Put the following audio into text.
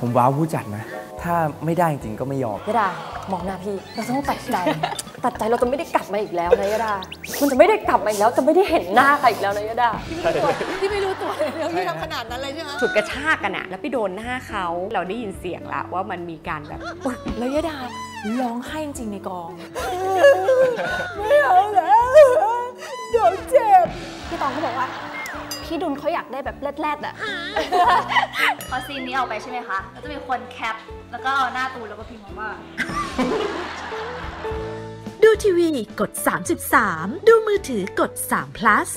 ผมว้าวผู้จัดนะ ถ้าไม่ได้จริงๆก็ไม่ยอมยดามองหน้าพี่ เราต้องตัดใจ ตัดใจเราจะไม่ได้กลับมาอีกแล้วนะยดามันจะไม่ได้กลับมาอีกแล้ว จะไม่ได้เห็นหน้าใครอีกแล้วนะยดา ที่ไม่รู้ตัวเลยว่าพี่ทำขนาดนั้นเลยใช่ไหมฉุดกระชากกันอะแล้วไปโดนหน้าเขาเราได้ยินเสียงละว่ามันมีการแบบแล้วยดาร้องไห้จริงๆในกอง ไม่เอาแล้วเดี๋ยวเจ็บ พี่ตองเขาบอกว่า พี่ดุลเขาอยากได้แบบแรดๆอะ พอซีนนี้ออกไปใช่ไหมคะก็จะมีคนแคป แล้วก็เอาหน้าตูนแล้วก็พิมพ์คำว่า ดูทีวีกด 33 ดูมือถือกด3 plus